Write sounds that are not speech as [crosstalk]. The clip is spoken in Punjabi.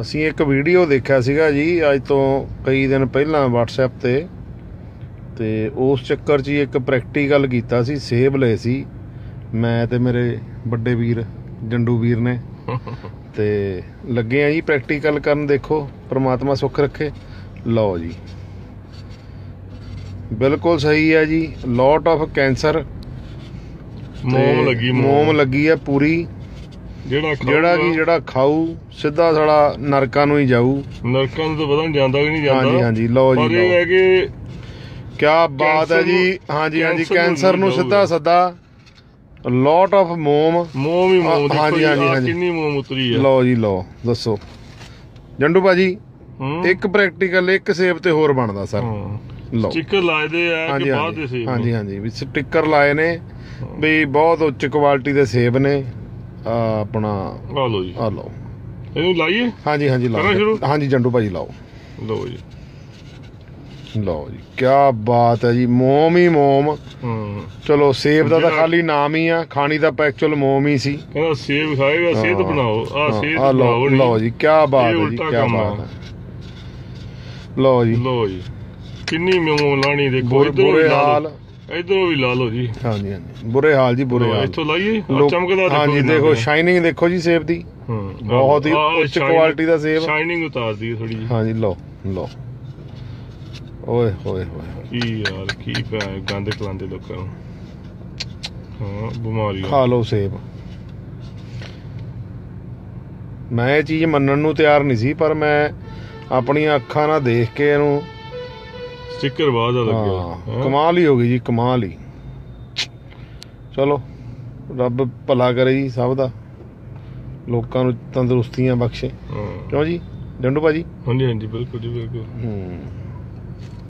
ਅਸੀਂ ਇੱਕ ਵੀਡੀਓ ਦੇਖਿਆ ਸੀਗਾ ਜੀ ਅੱਜ ਤੋਂ ਕਈ ਦਿਨ ਪਹਿਲਾਂ WhatsApp ਤੇ। ਤੇ ਉਸ ਚੱਕਰ 'ਚ ਇੱਕ ਪ੍ਰੈਕਟੀਕਲ ਕੀਤਾ ਸੀ ਸੇਬ ਲਏ ਸੀ। ਮੈਂ ਤੇ ਮੇਰੇ ਵੱਡੇ ਵੀਰ ਜੰਡੂ ਵੀਰ ਨੇ। [laughs] ਤੇ ਲੱਗੇ ਆ ਜੀ ਪ੍ਰੈਕਟੀਕਲ ਕਰਨ ਦੇਖੋ ਪ੍ਰਮਾਤਮਾ ਸੁੱਖ ਰੱਖੇ। ਲਓ ਜੀ। ਬਿਲਕੁਲ ਸਹੀ ਹੈ ਜੀ ਲੋਟ ਆਫ ਕੈਂਸਰ ਮੋਮ ਲੱਗੀ ਮੋਮ। ਲੱਗੀ ਹੈ ਪੂਰੀ। ਜਿਹੜਾ ਜਿਹੜਾ ਕੀ ਜਿਹੜਾ ਖਾਊ ਸਿੱਧਾ ਸਾਲਾ ਨਰਕਾਂ ਨੂੰ ਹੀ ਜਾਊ। ਨਰਕਾਂ ਨੂੰ ਤਾਂ ਪਤਾ ਨਹੀਂ ਜਾਂਦਾ ਕਿ ਨਹੀਂ ਜਾਂਦਾ। ਹਾਂਜੀ ਹਾਂਜੀ ਲਓ ਪਰ ਜੀ ਇਹ ਲਓ। ਹੈ ਕਿ ਕਿਆ ਬਾਤ ਹੈ ਜੀ। ਹਾਂਜੀ ਹਾਂਜੀ ਕੈਂਸਰ ਨੂੰ। ਸਿੱਧਾ ਸੱਦਾ। ਲੋਟ ਆਫ ਮੋਮ। ਮੋਮ ਹੀ ਮੋਮ ਦੇਖੋ ਹਾਂਜੀ, ਹਾਂਜੀ, ਹਾਂਜੀ। ਕਿੰਨੀ ਮੋਮ ਉਤਰੀ ਹੈ। ਲਓ ਜੀ ਲਓ ਦੱਸੋ। ਜੰਡੂ ਭਾਜੀ। ਇੱਕ ਪ੍ਰੈਕਟੀਕਲ ਇੱਕ ਸੇਬ ਤੇ ਹੋਰ ਬਣਦਾ ਸਰ। ਲਓ। ਸਟicker ਲਾਏ ਦੇ ਆ ਕਿ ਬਾਅਦ ਦੇ ਸੇਬ ਹਾਂਜੀ ਹਾਂਜੀ। ਵੀ ਸਟicker ਲਾਏ ਨੇ ਵੀ ਬਹੁਤ ਉੱਚ ਕੁਆਲਿਟੀ ਦੇ ਸੇਬ ਨੇ। ਆਪਣਾ ਆ ਲਓ ਜੀ। ਆ ਲਓ। ਇਹਨੂੰ ਲਾਈਏ? ਹਾਂਜੀ ਹਾਂਜੀ ਕਰਾਂ ਲਾਓ ਸ਼ੁਰੂ? ਹਾਂਜੀ ਜੰਡੂ ਭਾਜੀ ਲਾਓ। ਲਓ ਜੀ। ਲਓ ਜੀ ਕੀ ਬਾਤ ਹੈ ਜੀ ਮੋਮ ਹੀ ਮੋਮ। ਹਾਂ। ਚਲੋ ਸੇਬ ਦਾ ਤਾਂ ਜਿਹੜਾ- ਖਾਲੀ ਨਾਮ ਹੀ ਆ ਖਾਣੀ ਦਾ ਐਕਚੁਅਲ ਮੋਮ ਹੀ ਸੀ। ਕਹਿੰਦਾ ਸੇਬ ਖਾਏਗਾ ਸਿਹਤ ਬਣਾਓ। ਆ ਹਾਂ, ਸਿਹਤ ਆਹ ਲਓ ਬਣਾਓ ਨੀ। ਲਓ ਜੀ ਕੀ ਬਾਤ ਇਹ ਹੈ ਜੀ ਉਲਟਾ ਕੀ ਕੰਮ ਆ। ਬਾਤ ਹੈ। ਲਓ ਜੀ। ਲਓ ਜੀ। ਕਿੰਨੀ ਮੋਮ ਲਾਣੀ ਦੇਖੋ ਬੁਰੇ ਇਧਰੋਂ ਵੀ ਬੁਰੇ ਲਾ ਹਾਲ। ਲਓ ਇਧਰੋਂ ਵੀ ਲਾ ਲਓ ਜੀ। ਹਾਂਜੀ ਹਾਂਜੀ। ਬੁਰੇ ਹਾਲ ਜੀ ਬੁਰੇ ਹਾਲ। ਇੱਥੋਂ ਲਾਈਏ। ਚਮਕਦਾ ਦੇਖੋ ਹਾਂਜੀ ਦੇਖੋ। ਸ਼ਾਈਨਿੰਗ ਦੇਖੋ ਜੀ ਸੇਬ ਦੀ। ਹਾਂ ਬਹੁਤ ਹੀ ਉੱਚ ਕੁਆਲਿਟੀ ਦਾ ਸੇਬ। ਸ਼ਾਈਨਿੰਗ ਉਤਾਰਦੀ ਹੈ ਥੋੜੀ ਹਾਂਜੀ ਲਓ ਲਓ। ਓਏ ਹੋਏ ਹੋਏ ਕੀ ਯਾਰ ਕੀ ਹੈ, ਗੰਦ ਖਲਾਉਂਦੇ ਲੋਕਾਂ ਨੂੰ। ਹਾਂ ਬਿਮਾਰੀ ਖਾ ਲਓ ਸੇਬ। ਮੈਂ ਇਹ ਚੀਜ਼ ਮੰਨਣ ਨੂੰ ਤਿਆਰ ਨਹੀਂ ਸੀ ਪਰ ਮੈਂ ਆਪਣੀਆਂ ਅੱਖਾਂ ਨਾਲ ਦੇਖ ਕੇ ਇਹਨੂੰ ਸਟicker ਬਾਅਦ ਆ ਹਾਂ, ਲੱਗਿਆ? ਕਮਾਲ ਹੀ ਹੋ ਗਈ ਜੀ ਕਮਾਲ ਹੀ। ਚਲੋ ਰੱਬ ਭਲਾ ਕਰੇ ਜੀ ਸਭ ਦਾ। ਲੋਕਾਂ ਨੂੰ ਤੰਦਰੁਸਤੀਆਂ ਬਖਸ਼ੇ। ਕਿਉਂ ਜੀ? ਡੰਡੂ ਭਾਜੀ? ਹਾਂਜੀ ਹਾਂਜੀ ਬਿਲਕੁਲ ਜੀ ਬਿਲਕੁਲ। ਹੂੰ।